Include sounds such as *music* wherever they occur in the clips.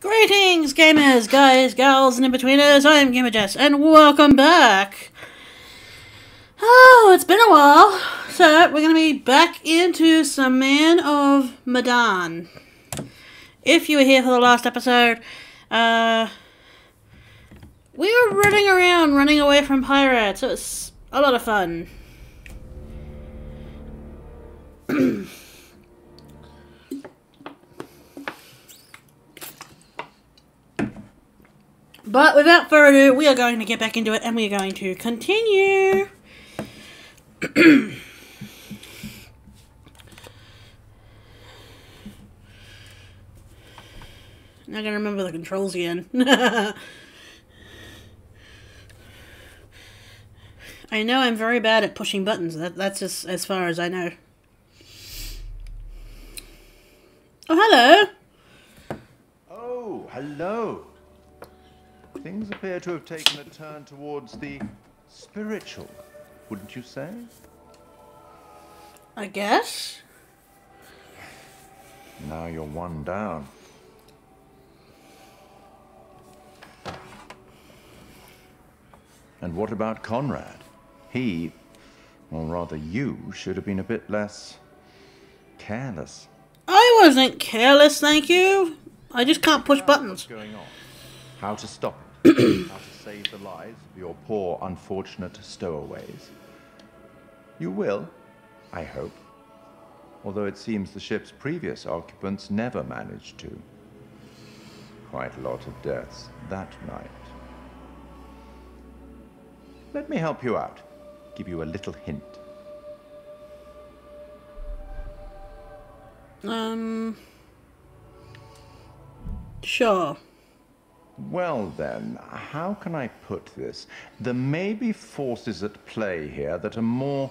Greetings, gamers, guys, gals, and in-betweeners. I am Gamer Jess, and welcome back. Oh, it's been a while. So, we're going to be back into some Man of Medan. If you were here for the last episode, uh, we were running around, running away from pirates. It was a lot of fun. But without further ado, we are going to get back into it and we are going to continue. *clears throat* Not gonna remember the controls again. *laughs* I know I'm very bad at pushing buttons. That, that's just as far as I know. Oh, hello. Oh, hello. Things appear to have taken a turn towards the spiritual, wouldn't you say? I guess. Now you're one down. And what about Conrad? He, or rather you, should have been a bit less careless. I wasn't careless, thank you. I just can't push buttons. What's going on? How to stop it? How to save the lives of your poor, unfortunate stowaways? You will, I hope. Although it seems the ship's previous occupants never managed to. Quite a lot of deaths that night. Let me help you out. Give you a little hint. Um. Sure. Well then, how can I put this? There may be forces at play here that are more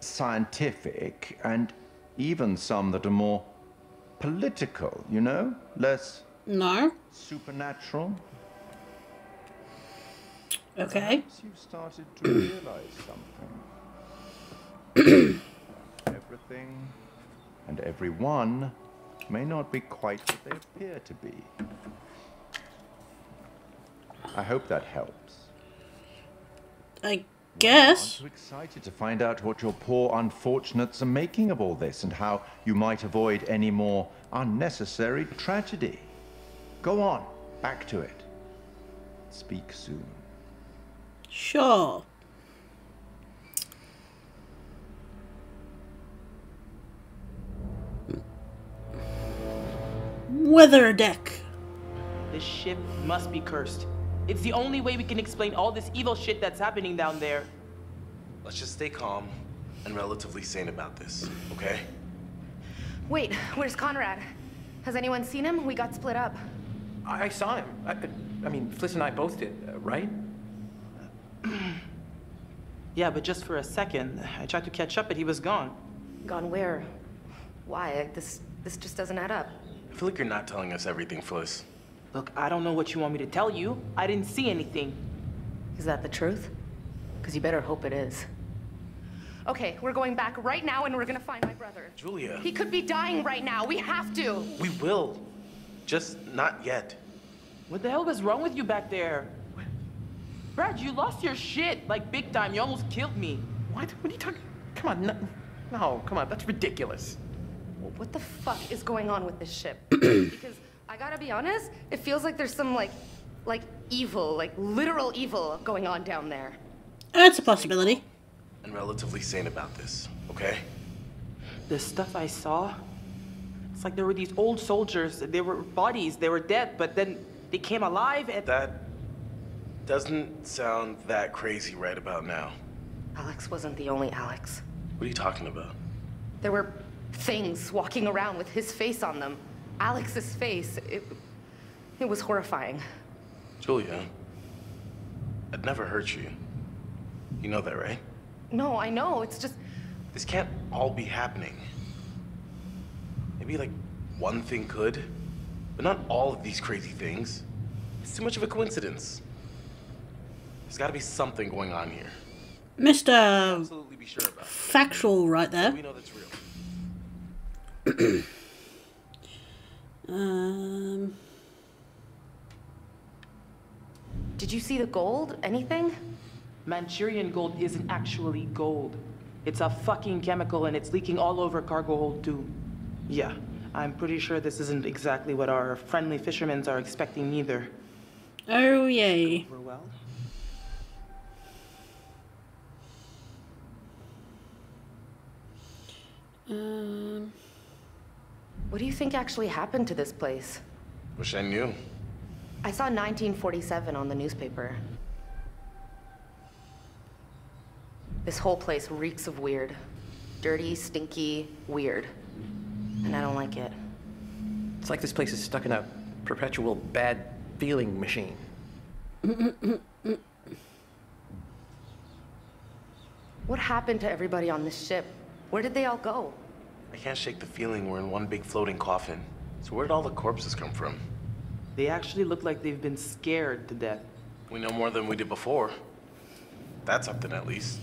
scientific and even some that are more political, you know? Less No. supernatural. Okay. Perhaps you've started to *clears throat* realize something. Everything and everyone may not be quite what they appear to be. I hope that helps. I guess. I'm so excited to find out what your poor unfortunates are making of all this and how you might avoid any more unnecessary tragedy. Go on, back to it. Speak soon. Sure. Weather deck. This ship must be cursed. It's the only way we can explain all this evil shit that's happening down there. Let's just stay calm and relatively sane about this, okay? Wait, where's Conrad? Has anyone seen him? We got split up. I, I saw him. I, I mean, Fliss and I both did, uh, right? *clears throat* Yeah, but just for a second. I tried to catch up, but he was gone. Gone where? Why? This this just doesn't add up. I feel like you're not telling us everything, Fliss. Look, I don't know what you want me to tell you. I didn't see anything. Is that the truth? Because you better hope it is. Okay, we're going back right now and we're gonna find my brother. Julia, He could be dying right now. We have to. we will. Just not yet. What the hell was wrong with you back there? Brad, you lost your shit, like big time. You almost killed me. What? What are you talking? Come on, no, no, come on, that's ridiculous. What the fuck is going on with this ship? *clears throat* because I gotta be honest, it feels like there's some like, like evil, like literal evil going on down there. That's a possibility. And relatively sane about this, okay? The stuff I saw, it's like there were these old soldiers. They were bodies. They were dead, but then they came alive and. That doesn't sound that crazy right about now. Alex wasn't the only Alex. What are you talking about? There were things walking around with his face on them. Alex's face. It, it was horrifying. Julia, I'd never hurt you. You know that, right? No, I know. It's just. This can't all be happening. Maybe like one thing could, but not all of these crazy things. It's too much of a coincidence. There's gotta be something going on here. Mr. Absolutely be sure about. Factual right there. We know that's real. *clears throat* Um, Did you see the gold? Anything? Manchurian gold isn't actually gold. It's a fucking chemical and it's leaking all over cargo hold too. Yeah, I'm pretty sure this isn't exactly what our friendly fishermen are expecting either. Oh, yay. Well. Um, What do you think actually happened to this place? Wish I knew. I saw 1947 on the newspaper. This whole place reeks of weird. Dirty, stinky, weird. And I don't like it. It's like this place is stuck in a perpetual bad feeling machine. What happened to everybody on this ship? Where did they all go? I can't shake the feeling we're in one big floating coffin. So where did all the corpses come from? They actually look like they've been scared to death. We know more than we did before. That's something at least.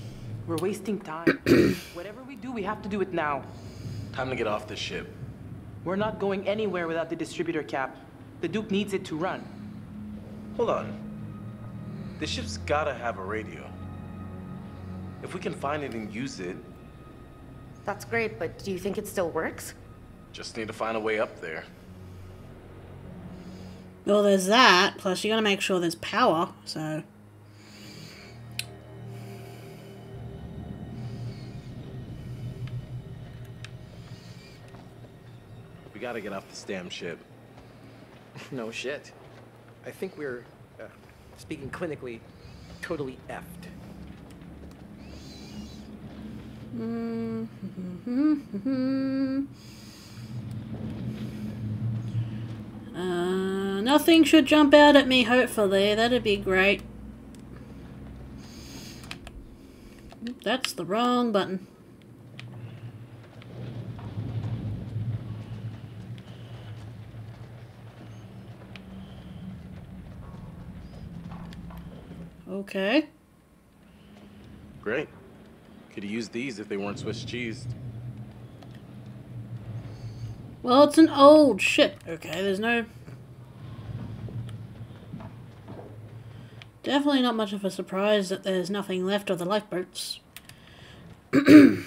We're wasting time. *clears throat* Whatever we do, we have to do it now. Time to get off this ship. We're not going anywhere without the distributor cap. The Duke needs it to run. Hold on. The ship's gotta have a radio. If we can find it and use it, That's great, but do you think it still works? just need to find a way up there. well, there's that. Plus, you gotta make sure there's power, so. We gotta get off this damn ship. *laughs* No shit. I think we're, uh, speaking clinically, totally effed. *laughs* Uh, nothing should jump out at me, hopefully. That'd be great. That's the wrong button. Okay. Great. Could have used these if they weren't Swiss cheese. Well, it's an old ship. Okay, there's no. Definitely not much of a surprise that there's nothing left of the lifeboats. Find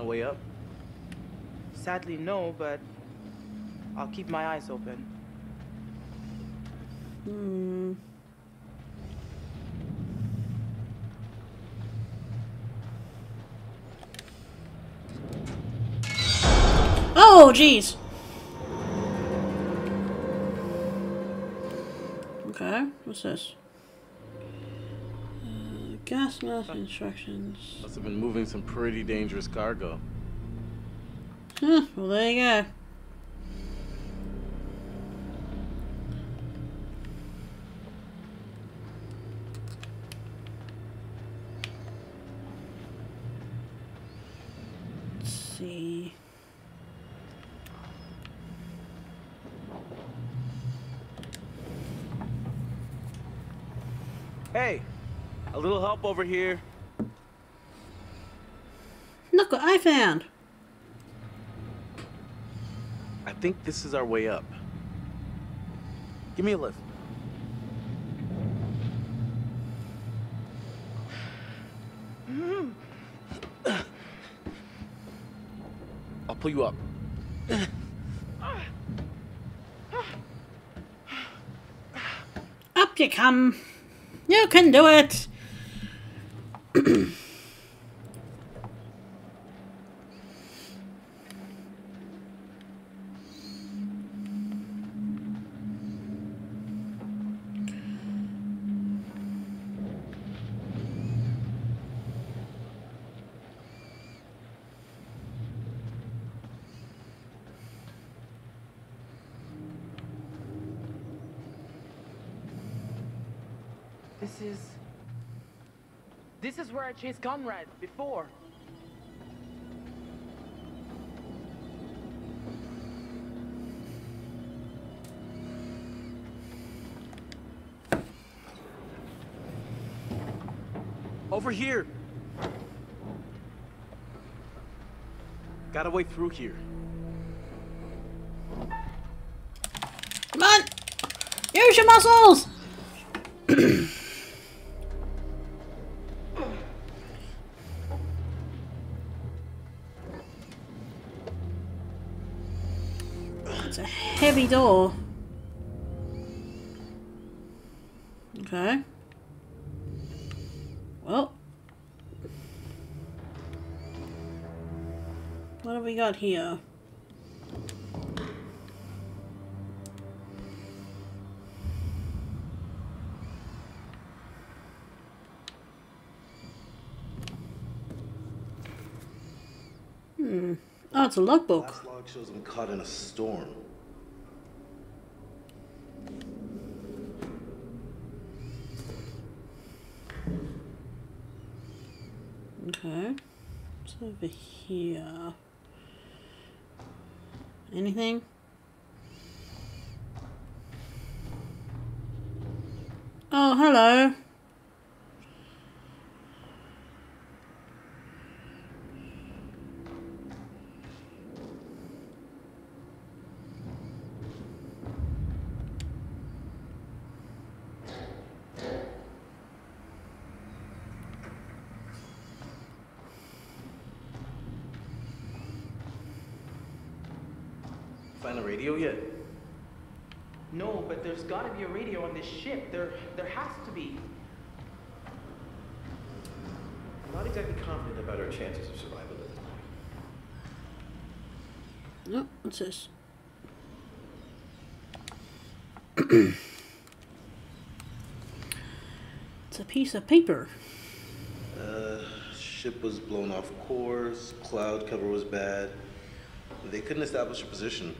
a way up? Sadly, no, but I'll keep my eyes open. Hmm. Oh, jeez. Okay, what's this? Uh, gas mask instructions. Must have been moving some pretty dangerous cargo. Huh, well, there you go. Let's see. Hey, a little help over here. Look what I found. I think this is our way up. Give me a lift. I'll pull you up. Up you come. You can do it. *clears throat* This is. This is where I chased Conrad before. Over here. got a way through here. Come on! Use your muscles! *clears throat* door. Okay. Well. What have we got here? Hmm. Oh, it's a logbook. Last log shows him caught in a storm. Okay. What's over here? Anything? Oh, hello. Find a radio yet? No, but there's gotta be a radio on this ship. There, there has to be. I'm not exactly confident about our chances of survival at this point. Oh, what's *clears throat* this? it's a piece of paper. Uh, ship was blown off course, cloud cover was bad. They couldn't establish a position.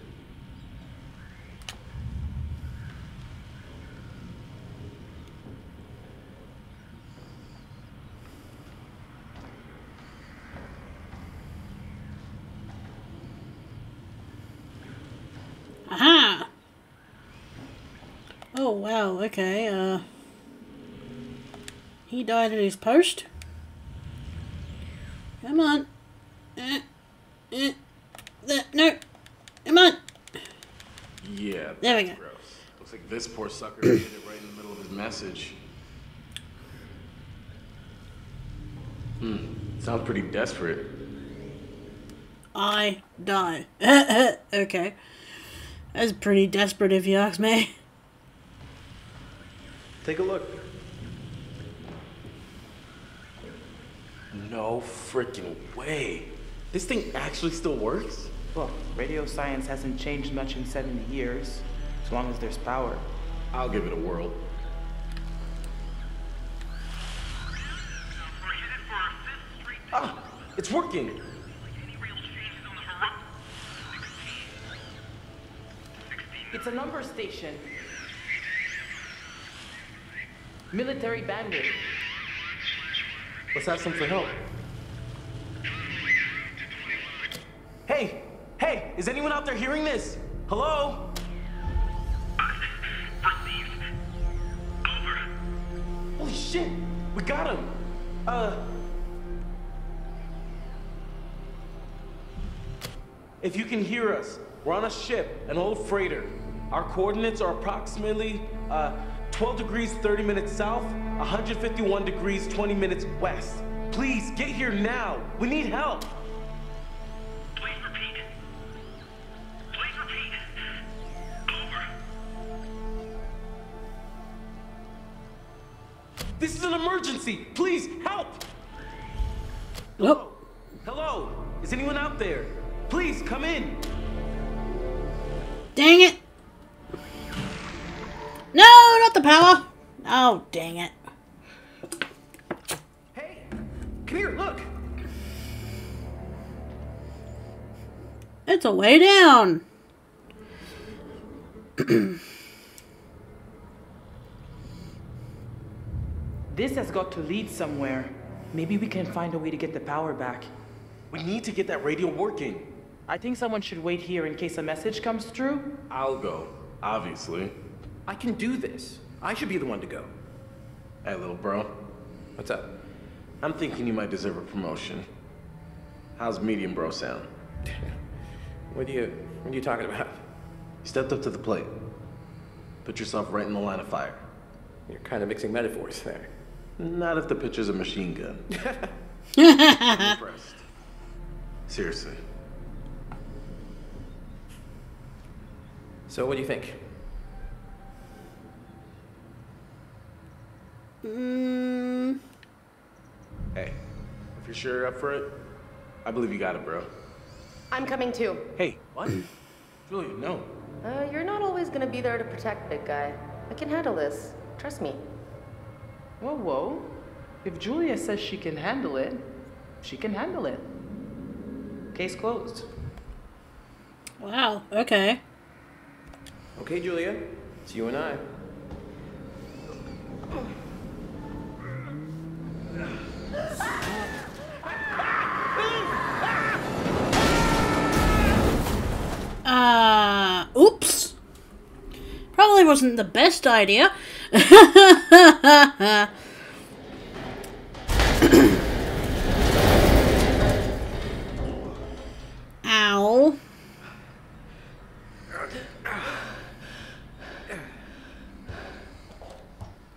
Oh, wow, okay, uh... He died at his post? Come on. Eh, eh, that, no. Come on. Yeah. There we go. Gross. Looks like this poor sucker did it right in the middle of his message. Hmm. Sounds pretty desperate. I die. *laughs* okay. That's pretty desperate if you ask me. Take a look. No freaking way. This thing actually still works? Well, radio science hasn't changed much in 70 years, as long as there's power. I'll give it a whirl. Ah, it's working. It's a number station. Military bandit. Let's ask them for help. Hey, hey, is anyone out there hearing this? Hello? Holy shit, we got him. Uh. If you can hear us, we're on a ship, an old freighter. Our coordinates are approximately uh, 12 degrees 30 minutes south, 151 degrees 20 minutes west. Please get here now. We need help. Please repeat. Please repeat. Over. This is an emergency. Please help. Hello? Hello? Is anyone out there? Please come in. dang it. No, not the power. Oh, dang it. Hey, come here, look. It's a way down. This has got to lead somewhere. Maybe we can find a way to get the power back. We need to get that radio working. I think someone should wait here in case a message comes through. I'll go, obviously. I can do this. I should be the one to go. Hey, little bro. What's up? I'm thinking you might deserve a promotion. How's medium bro sound? *laughs* What are you, what are you talking about? You stepped up to the plate. Put yourself right in the line of fire. You're kind of mixing metaphors there. Not if the picture's a machine gun. I'm *laughs* impressed. Seriously. So what do you think? Mm, Hey, if you're sure you're up for it, I believe you got it, bro. I'm coming too. Hey, what? Julia, no. Uh, you're not always gonna be there to protect, big guy. I can handle this. Trust me. Whoa, whoa. If Julia says she can handle it, she can handle it. Case closed. wow. Okay. Okay, Julia. It's you and I. wasn't the best idea. *laughs* Ow.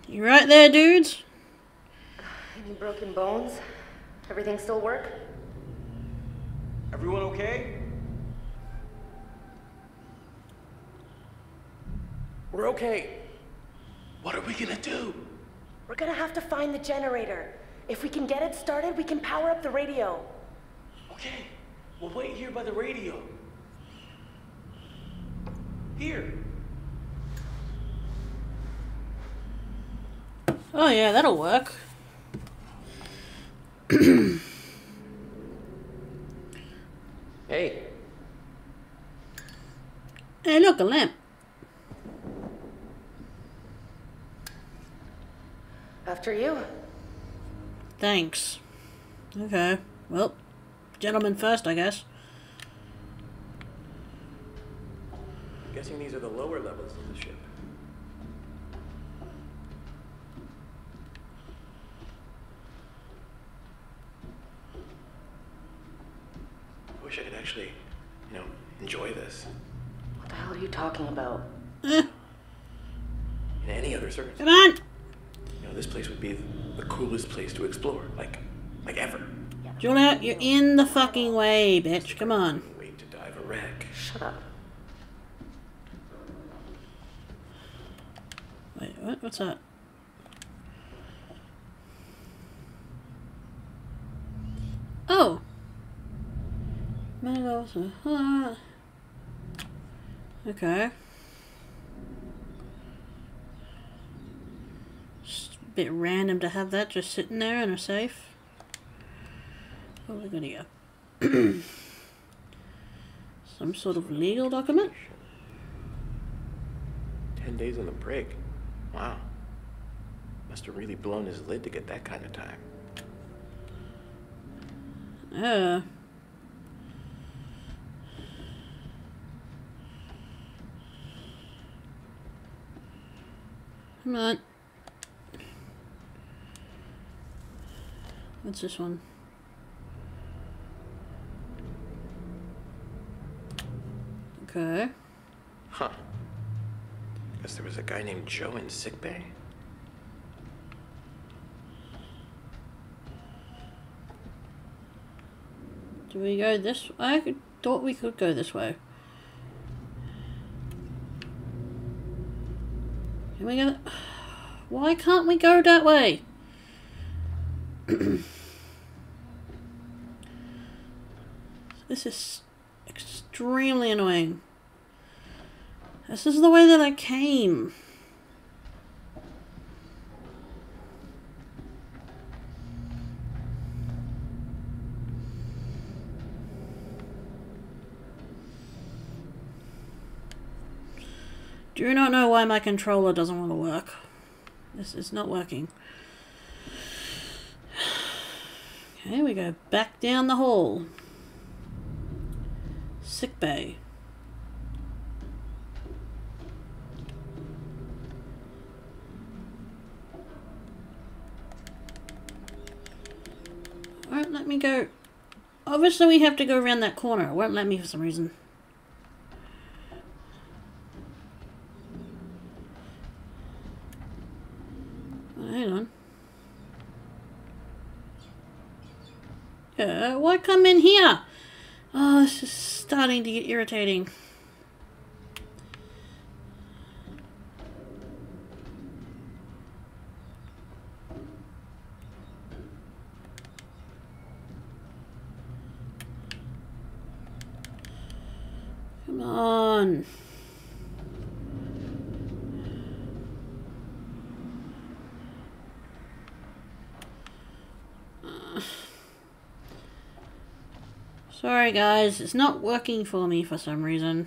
You right there, dudes? Any broken bones? Everything still work? Everyone okay? We're okay. What are we gonna do? We're gonna have to find the generator. If we can get it started, we can power up the radio. Okay, we'll wait here by the radio. Here. Oh yeah, that'll work. Hey, Hey, look, a lamp. After you. Thanks. Okay. Well, gentlemen first, I guess. I'm guessing these are the lower levels of the ship. I wish I could actually, you know, enjoy this What the hell are you talking about? Eh, in any other circumstance. come on! You know, this place would be the coolest place to explore, like, like ever. Julia, you're in the fucking way, bitch. Come on. Wait to dive a wreck. Shut up. Wait, what? What's that? Oh! Metals, uh, Okay. Just a bit random to have that just sitting there in a safe. What have we here? *clears throat* Some sort of legal document? Ten days on the brig. Wow. Must have really blown his lid to get that kind of time. Uh. Come on. What's this one? Okay. Huh. Guess there was a guy named Joe in sickbay. Do we go this I thought we could go this way. Can we go? Why can't we go that way? *clears throat* this is extremely annoying. This is the way that I came. Do not know why my controller doesn't want to work. This is not working. Okay, we go back down the hall. Sick bay. Alright, let me go Obviously, we have to go around that corner. It won't let me for some reason. Hang on. Yeah, why come in here? Oh, this is starting to get irritating. Come on. Sorry guys, it's not working for me for some reason.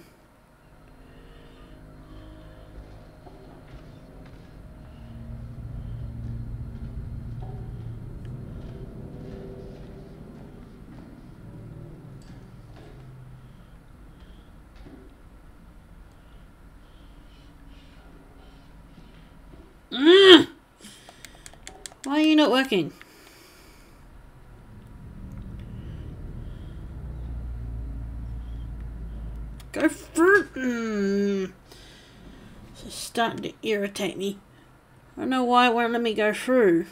Mm. Why are you not working? Through. Mm. Starting to irritate me. I don't know why it won't let me go through.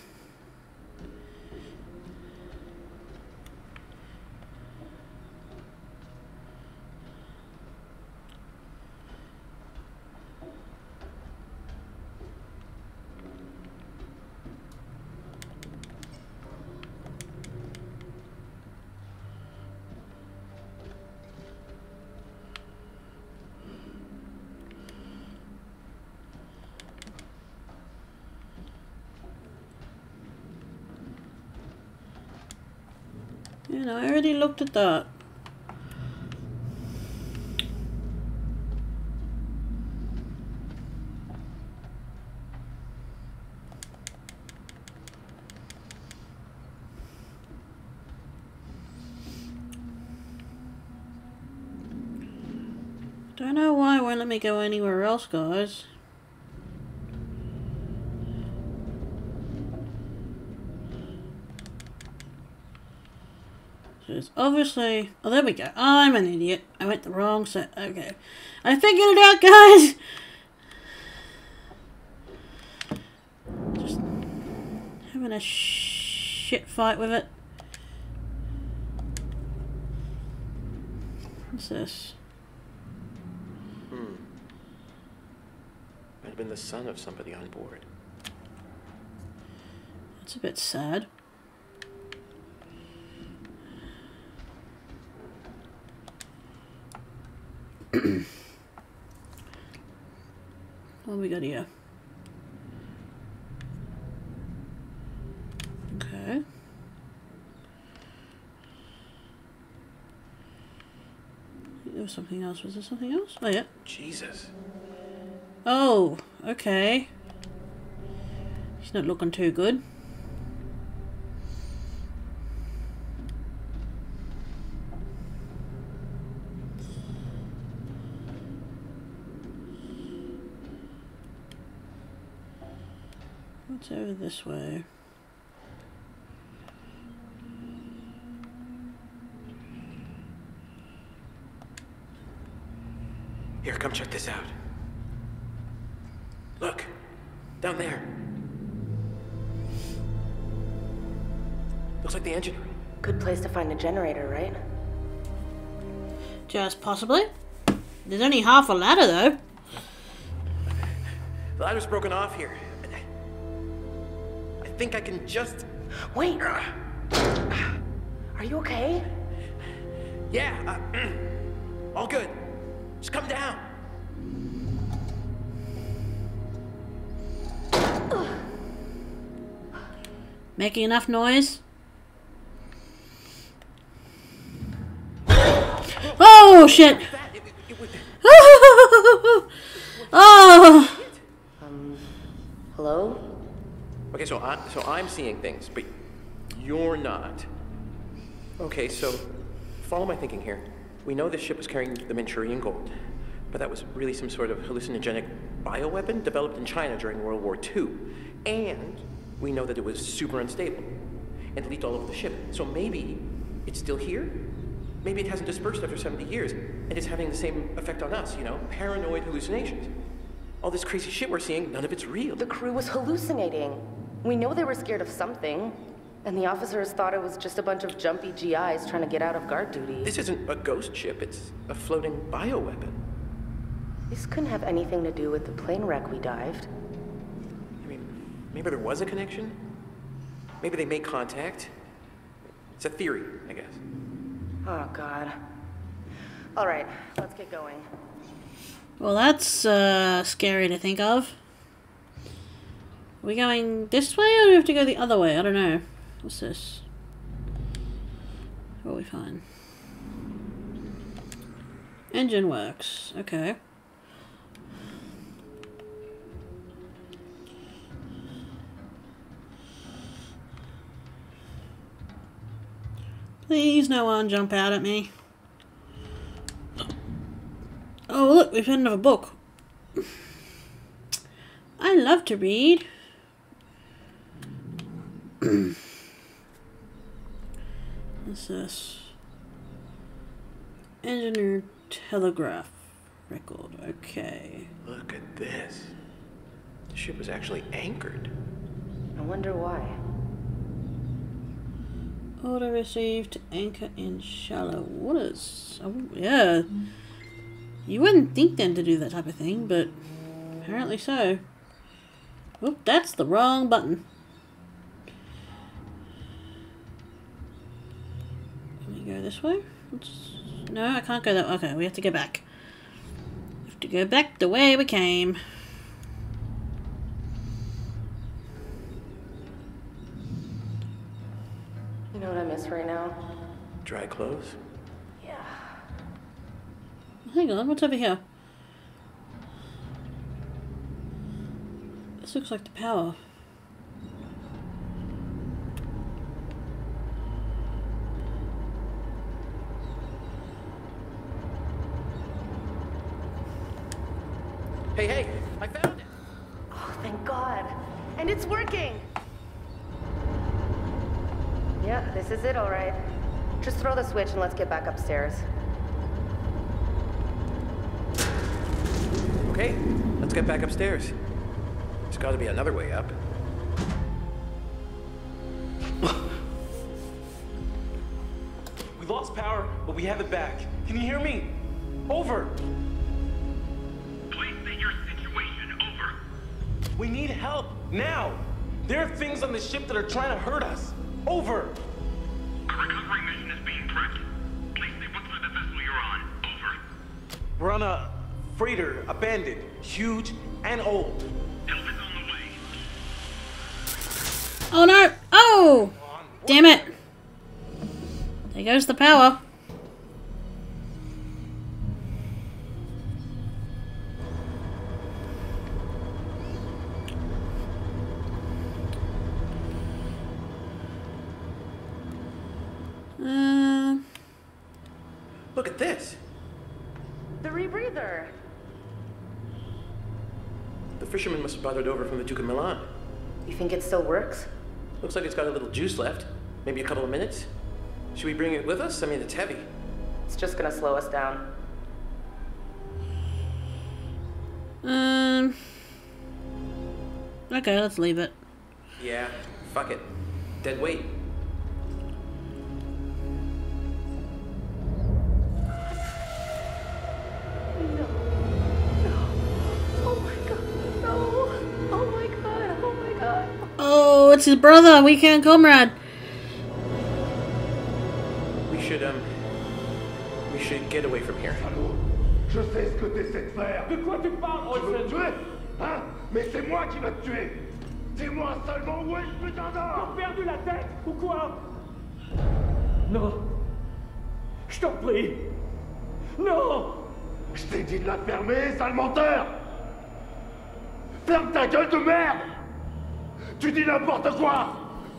You know, I already looked at that. Don't know why it won't let me go anywhere else, guys. There's obviously... Oh, there we go. I'm an idiot. I went the wrong set. Okay. I figured it out, guys! Just having a shit fight with it. What's this? Hmm. Might have been the son of somebody on board. That's a bit sad. Got here? Okay. There was something else. Was there something else? Oh, yeah. Jesus. Oh, okay. He's not looking too good. What's over this way? Here, come check this out. Look, down there. Looks like the engine room. Good place to find a generator, right? Just possibly. There's only half a ladder though. The ladder's broken off here. I think I can just. Wait. Are you okay? Yeah, uh, *clears throat* all good. Just come down. Making enough noise? *gasps* Oh shit! oh! Um, hello? Okay, so I, so I'm seeing things, but you're not. Okay, so follow my thinking here. We know this ship was carrying the Manchurian gold, but that was really some sort of hallucinogenic bioweapon developed in China during World War II. And we know that it was super unstable and leaked all over the ship. So maybe It's still here? Maybe it hasn't dispersed after 70 years, and it's having the same effect on us, you know? Paranoid hallucinations. All this crazy shit we're seeing, none of it's real. The crew was hallucinating. We know they were scared of something. And the officers thought it was just a bunch of jumpy GIs trying to get out of guard duty. This isn't a ghost ship, it's a floating bioweapon. This couldn't have anything to do with the plane wreck we dived. I mean, maybe there was a connection? Maybe they made contact? It's a theory, I guess. Oh, God. All right, let's get going. Well, that's uh, scary to think of. Are we going this way or do we have to go the other way? I don't know. What's this? What we find? Engine works. Okay. Please, no one jump out at me. Oh, look, we found another book. I love to read. What's this? Engineer telegraph record. Okay. Look at this. The ship was actually anchored. I wonder why. Order received to anchor in shallow waters. Oh, yeah. You wouldn't think them to do that type of thing, but apparently so. Oop, that's the wrong button. This way? Let's- No, I can't go that way. Okay, we have to go back. We have to go back the way we came. You know what I miss right now? Dry clothes? Yeah. Hang on, what's over here? This looks like the power. Hey, hey, I found it! Oh, thank God. And it's working! Yeah, this is it, all right. Just throw the switch and let's get back upstairs. Okay, let's get back upstairs. There's gotta be another way up. *laughs* We lost power, but we have it back. Can you hear me? Over. Please state your situation. Over. We need help now. There are things on the ship that are trying to hurt us. Over. We're on a freighter, abandoned, huge, and old. Help is on the way. Oh no! Oh! Damn it! There goes the power. Um, Look at this. The rebreather! The fisherman must have bothered over from the Duke of Milan. You think it still works? Looks like it's got a little juice left. Maybe a couple of minutes. Should we bring it with us? I mean, it's heavy. It's just gonna slow us down. um. Okay, let's leave it. Yeah, fuck it. Dead weight. It's his brother, weekend comrade. We should, um. We should get away from here. Je sais ce que t'essaies de faire. De quoi tu parles, Tu veux me tuer? Hein? Mais c'est moi qui va te tuer. Dis-moi seulement où est ce putain d'or? T'as perdu la tête ou quoi? Non. Je t'en prie. Non Je t'ai dit de la fermer, sale menteur Ferme ta gueule de merde Tu dis n'importe quoi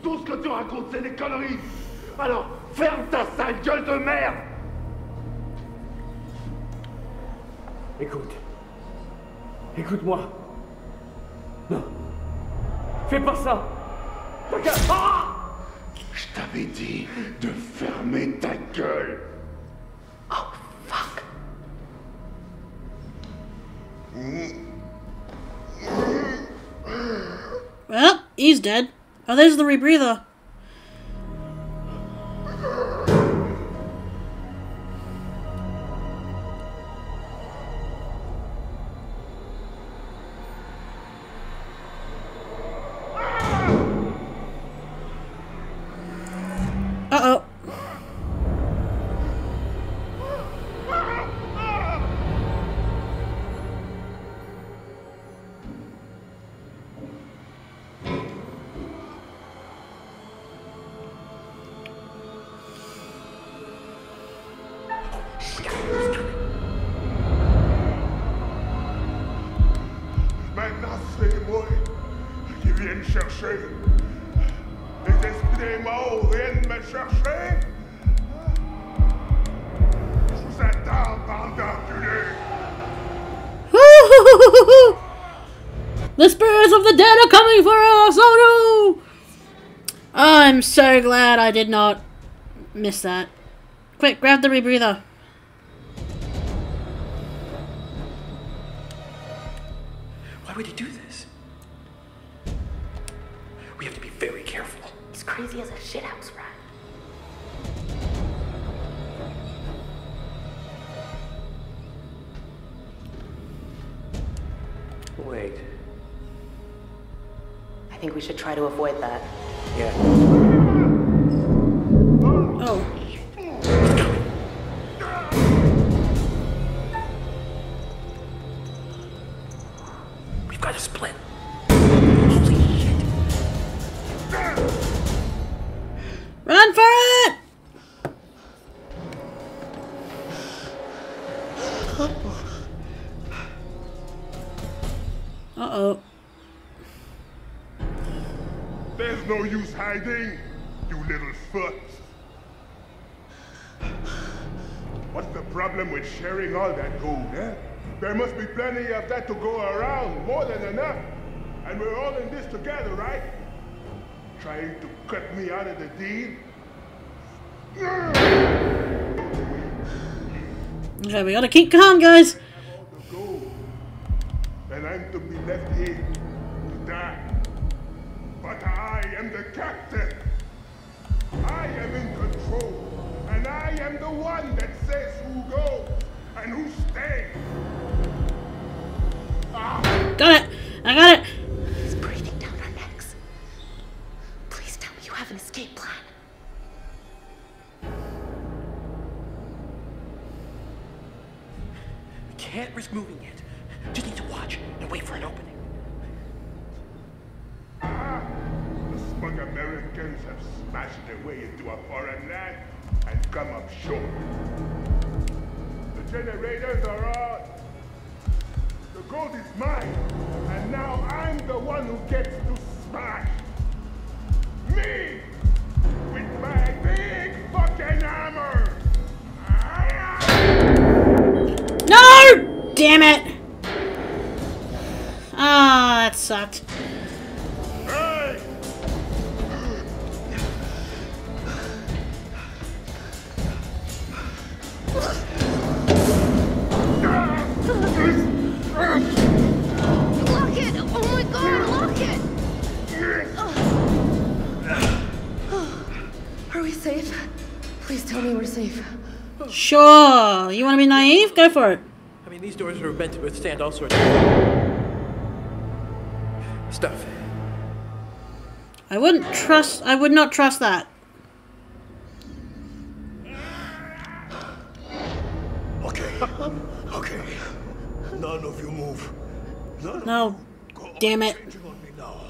Tout ce que tu racontes, c'est des conneries Alors, ferme ta sale gueule de merde Écoute. Écoute-moi. Non. Fais pas ça. Ah Je t'avais dit de fermer ta gueule. Oh, fuck. *laughs* Well, he's dead. Oh, there's the rebreather. The dead are coming for us! Oh no! I'm so glad I did not miss that. Quick, grab the rebreather. Why would he do this? We have to be very careful. He's crazy as a shithouse rat. Think we should try to avoid that. Yeah. Hiding, you little foot. What's the problem with sharing all that gold, eh? There must be plenty of that to go around, more than enough. And we're all in this together, right? Trying to cut me out of the deal? Okay, we gotta keep calm, guys. Just need to watch and wait for an opening. ah. The smug Americans have smashed their way into a foreign land and come up short. The generators are on. The gold is mine, and now I'm the one who gets to smash. Me! With my big fucking hammer! No! Damn it! Ah, that sucked. Hey! Lock it! Oh my god, lock it! Are we safe? Please tell me we're safe. Sure. You wanna be naive? Go for it. I mean, these doors are meant to withstand all sorts of stuff. I wouldn't trust. I would not trust that. Okay. Okay. None of you move. None No. Go Damn it. on me now.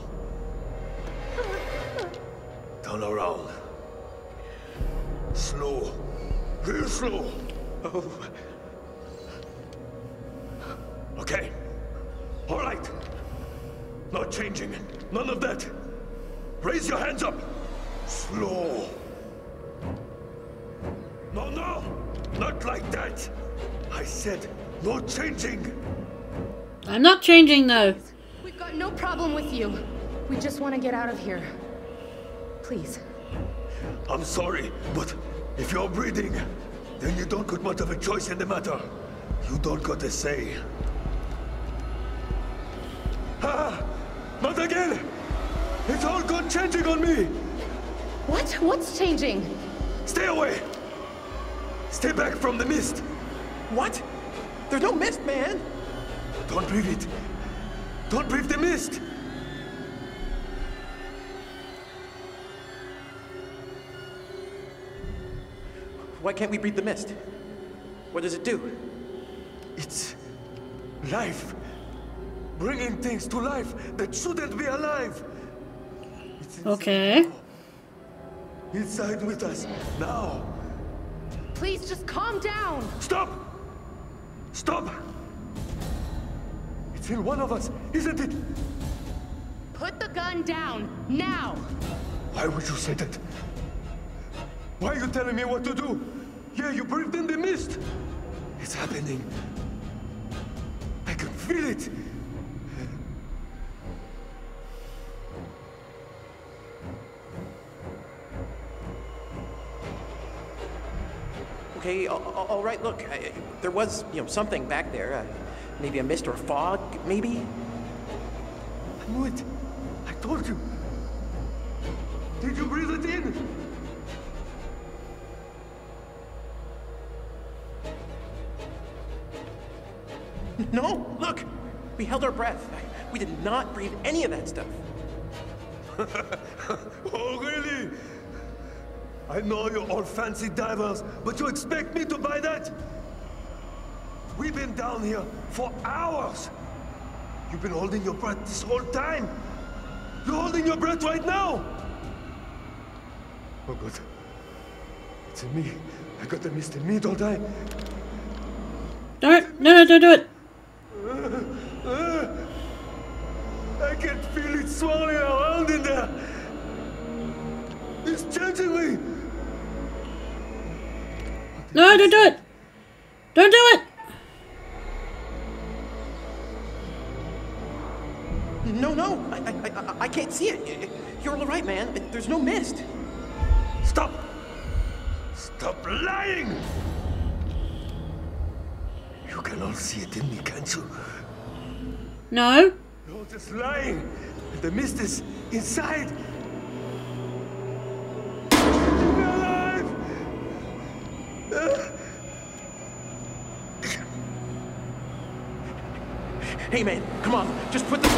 Turn around. Slow. Real slow. Oh, Okay. All right. Not changing. None of that. Raise your hands up. Slow. No, no. Not like that. I said no changing. I'm not changing though. We've got no problem with you. We just want to get out of here. Please. I'm sorry, but if you're breathing, then you don't got much of a choice in the matter. You don't got a say. Ah! Not again! It's all gone changing on me! What? What's changing? Stay away! Stay back from the mist! What? There's no mist, man! Don't breathe it! Don't breathe the mist! Why can't we breathe the mist? What does it do? It's life. Bringing things to life that shouldn't be alive. It's Okay. inside with us now. Please just calm down. Stop! Stop! It's in one of us, isn't it? Put the gun down now. Why would you say that? Why are you telling me what to do? Yeah, you breathed in the mist. It's happening. I can feel it. Okay, a- a- all right, look, I, there was, you know, something back there. Uh, maybe a mist or a fog, maybe? I knew it. I told you. Did you breathe it in? No, look, we held our breath. We did not breathe any of that stuff. *laughs* Oh, really? I know you're all fancy divers, but you expect me to buy that? We've been down here for hours. You've been holding your breath this whole time. You're holding your breath right now. Oh, God. It's in me. I got the mist in me, don't I? Don't. No, no, don't do it. I can feel it swirling around in there. It's changing me. No, don't do it. Don't do it. No, no, I, I, I, I can't see it. You're all right, man. There's no mist. Stop! Stop lying! You can all see it in me, can't you? No. You're just lying. The mist is inside. Hey, man, come on, just put the.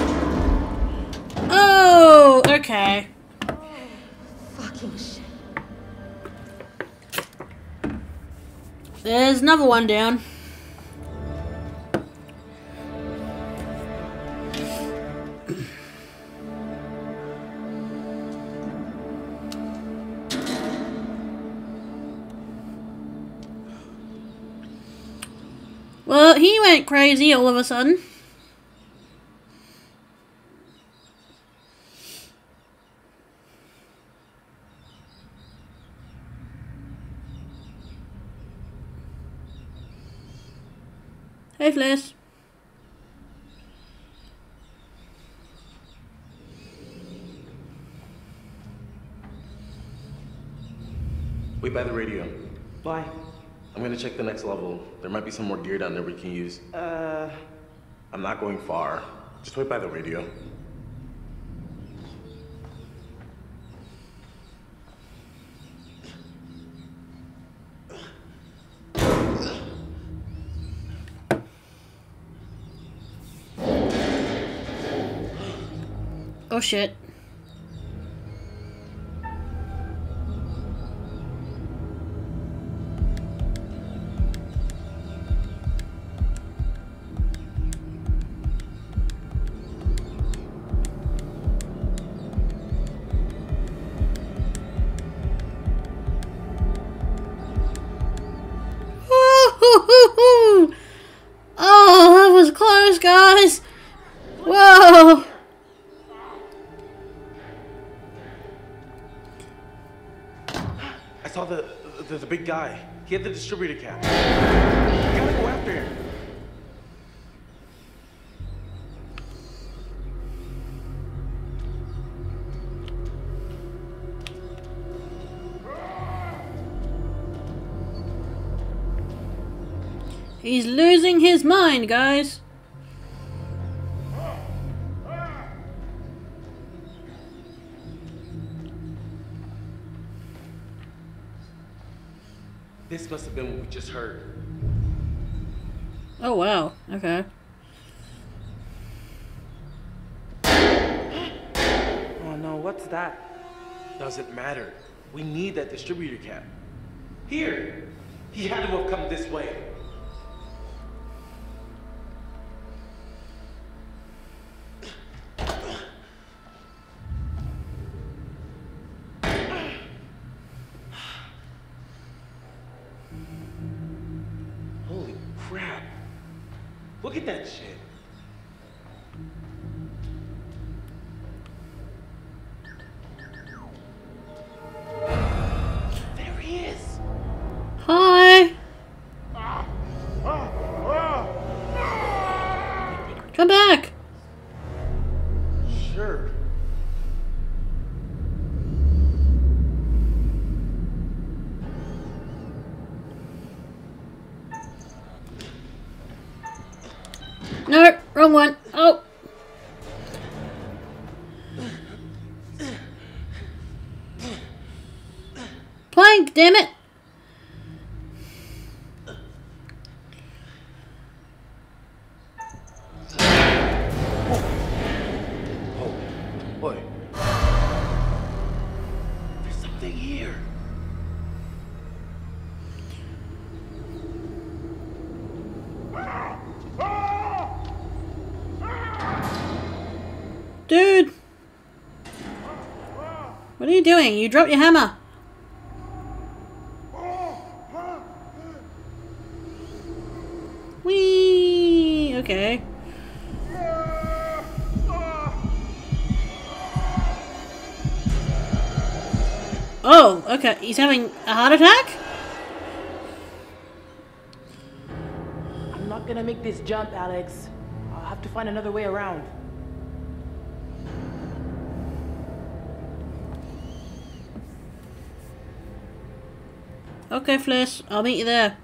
Oh, okay. Fucking shit. There's another one down. Well, he went crazy all of a sudden. Hey, Wait by the radio. Why? I'm gonna check the next level. There might be some more gear down there we can use. Uh, I'm not going far. Just wait by the radio. Oh shit. He had the distributor cap. Gotta go after him. He's losing his mind, guys. This must have been what we just heard. Oh, wow. Okay. Oh no, what's that? Doesn't matter. We need that distributor cap. Here! He had to have come this way. Damn it. Oh, boy. There's something here. Dude. What are you doing? You dropped your hammer. He's having a heart attack? I'm not gonna make this jump, Alex. I'll have to find another way around. Okay, Fliss. I'll meet you there.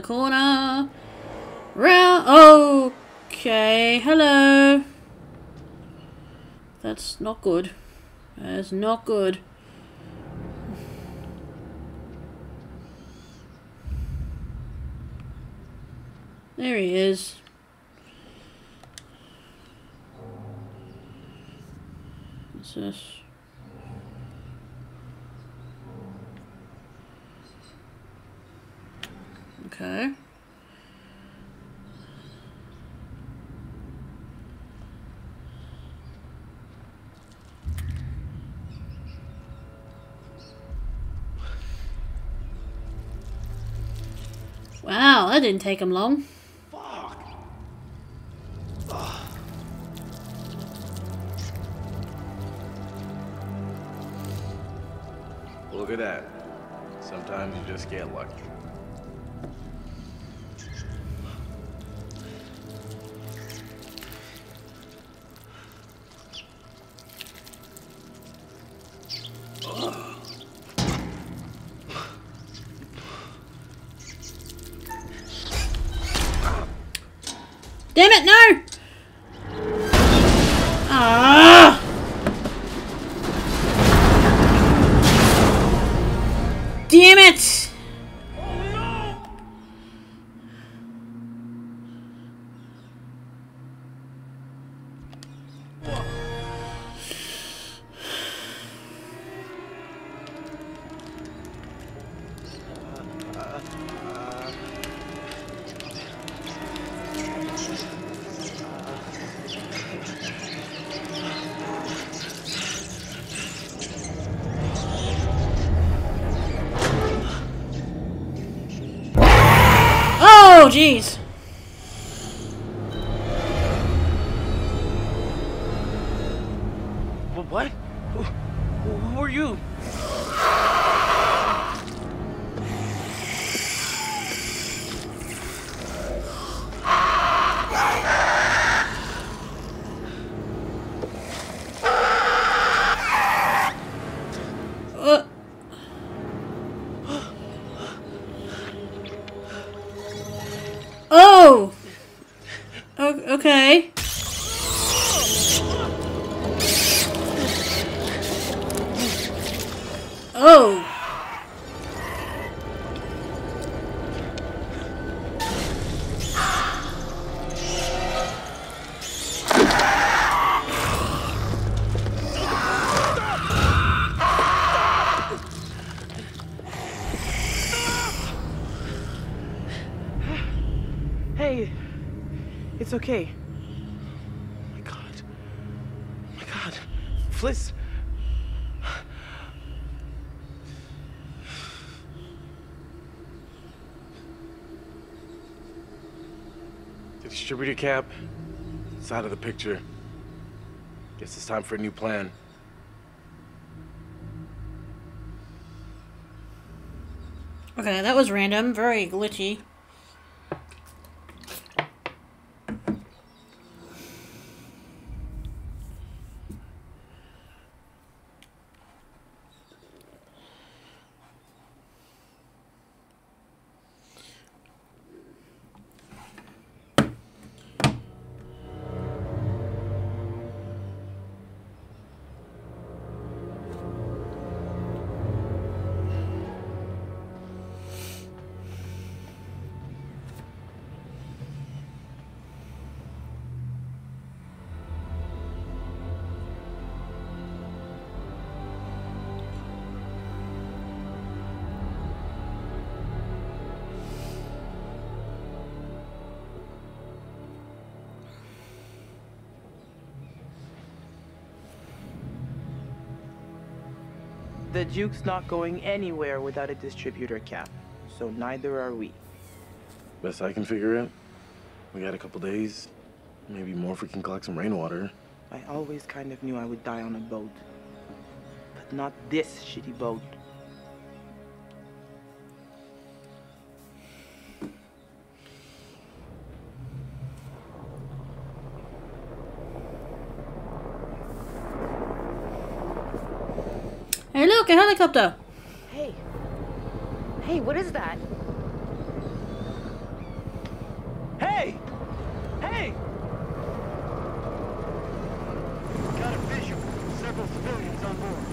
The corner. Round. Okay. Hello. That's not good. That's not good. There he is. What's this? Okay. Wow, that didn't take him long. Look at that. Sometimes you just get lucky. Okay. Oh. Distributor cap. It's out of the picture. Guess it's time for a new plan. Okay, that was random. Very glitchy. The Duke's not going anywhere without a distributor cap, so neither are we. Best I can figure it. We got a couple days. Maybe more if we can collect some rainwater. I always kind of knew I would die on a boat. But not this shitty boat. Helicopter. Hey. Hey, what is that? Hey! Hey! Got a visual. Several civilians on board.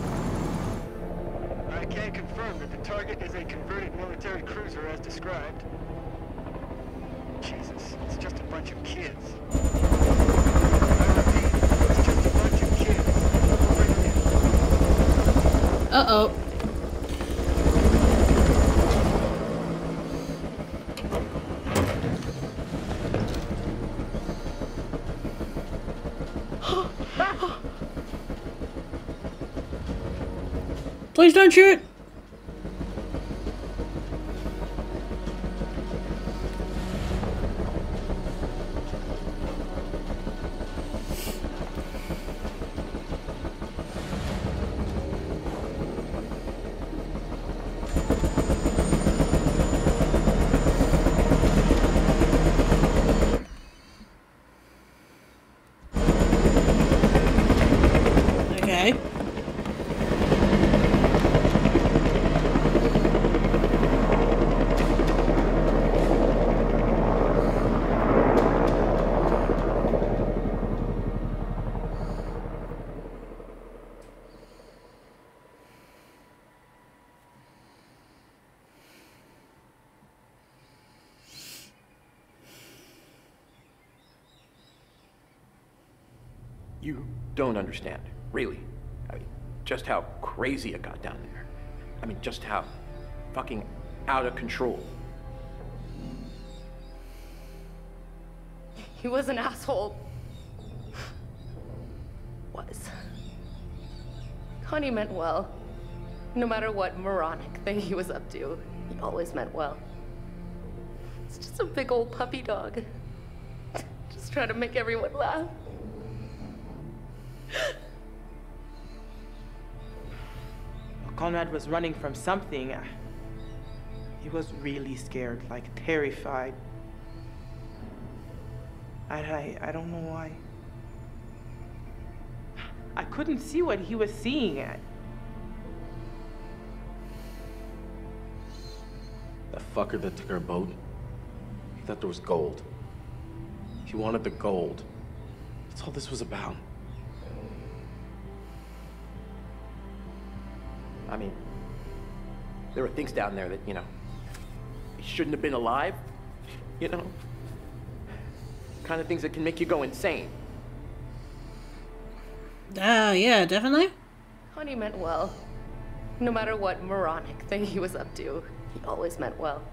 I can't confirm that the target is a converted military cruiser as described. Jesus, it's just a bunch of kids. I repeat, it's just a bunch of kids. Bring 'em in. Uh oh. *gasps* Please don't shoot. Okay. You don't understand, really. Just how crazy it got down there. I mean, just how fucking out of control. He was an asshole. Was. Connie meant well. No matter what moronic thing he was up to, he always meant well. It's just a big old puppy dog. Just trying to make everyone laugh. Conrad was running from something. uh, He was really scared, like terrified. I, I, I don't know why. I couldn't see what he was seeing at. That fucker that took our boat, he thought there was gold. He wanted the gold. That's all this was about. I mean, there were things down there that, you know, shouldn't have been alive. You know? Kind of things that can make you go insane. Uh, yeah, definitely. Connie meant well. No matter what moronic thing he was up to, he always meant well.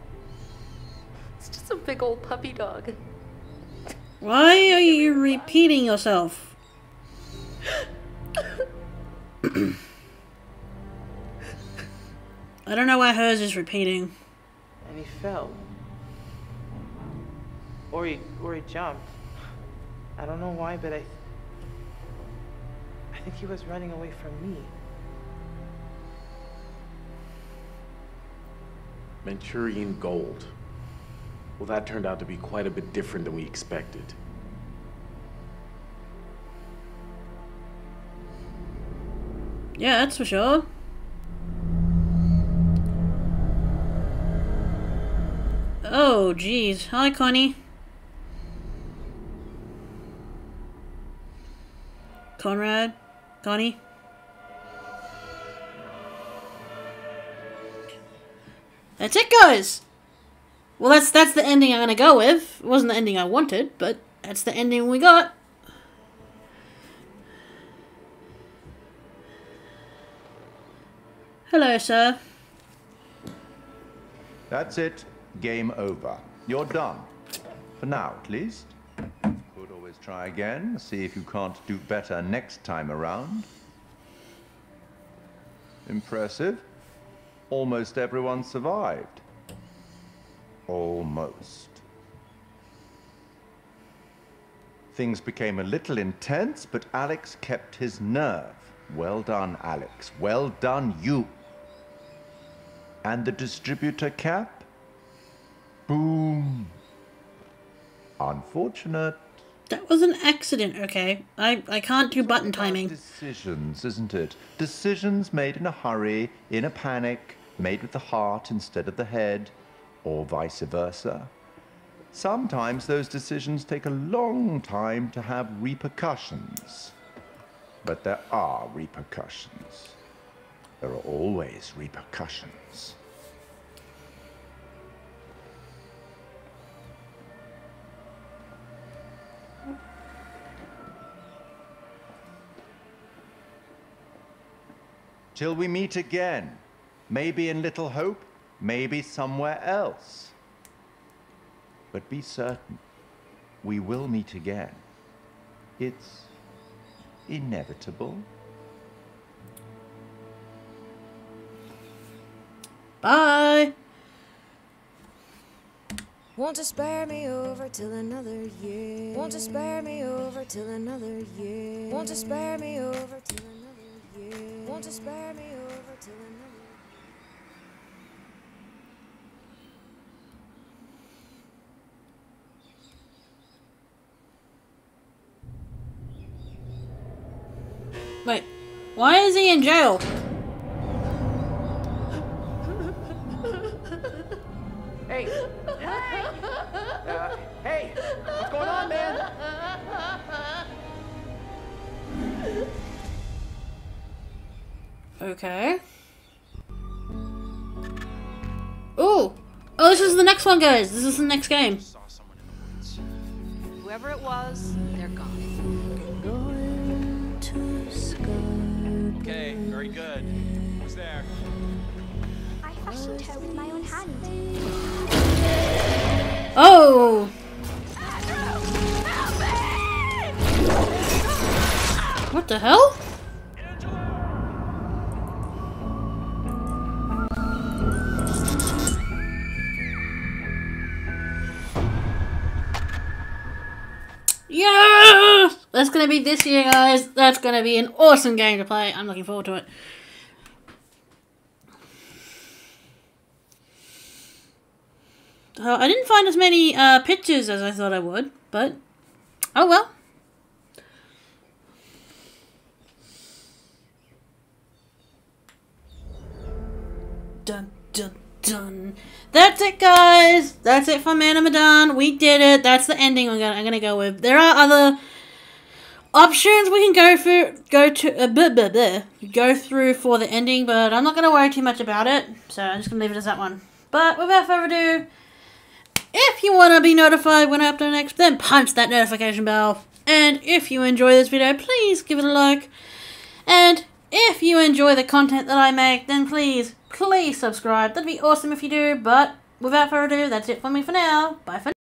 It's just a big old puppy dog. Why are you repeating yourself? *laughs* I don't know why hers is repeating. And he fell. Or he, or he jumped. I don't know why, but I... I think he was running away from me. Manchurian gold. Well, that turned out to be quite a bit different than we expected. Yeah, that's for sure. Oh, jeez. Hi, Connie. Conrad? Connie? That's it, guys! Well, that's that's the ending I'm gonna go with. It wasn't the ending I wanted, but that's the ending we got. Hello, sir. That's it. Game over. You're done. For now, at least. Could always try again, see if you can't do better next time around. Impressive. Almost everyone survived. Almost. Things became a little intense, but Alex kept his nerve. Well done, Alex. Well done, you. And the distributor cap? Boom. Unfortunate. That was an accident, okay? I, I can't do button timing. Decisions, isn't it? Decisions made in a hurry, in a panic, made with the heart instead of the head, or vice versa. Sometimes those decisions take a long time to have repercussions. But there are repercussions. There are always repercussions. Till we meet again. Maybe in Little Hope, maybe somewhere else. But be certain, we will meet again. It's inevitable. Bye! Won't you spare me over till another year? Won't you spare me over till another year? Won't you spare me over till another year? Won't you spare me over till Wait, why is he in jail? Okay. Ooh! Oh, this is the next one, guys. This is the next game. Whoever it was, they're gone. Okay, very good. Who's there? I fashioned her with my own hand. Oh! What the hell? That's gonna be this year, guys. That's gonna be an awesome game to play. I'm looking forward to it. So I didn't find as many uh, pictures as I thought I would, but oh well. Dun dun Done. That's it, guys. That's it for Man of Medan. We did it. That's the ending I'm gonna, I'm gonna go with. There are other options we can go through, go to, uh, blah, blah, go through for the ending, but I'm not gonna worry too much about it. So I'm just gonna leave it as that one. But without further ado, if you want to be notified when I upload next, then punch that notification bell. And if you enjoy this video, please give it a like. And if you enjoy the content that I make, then please, please subscribe. That'd be awesome if you do. But without further ado, that's it for me for now. Bye for now.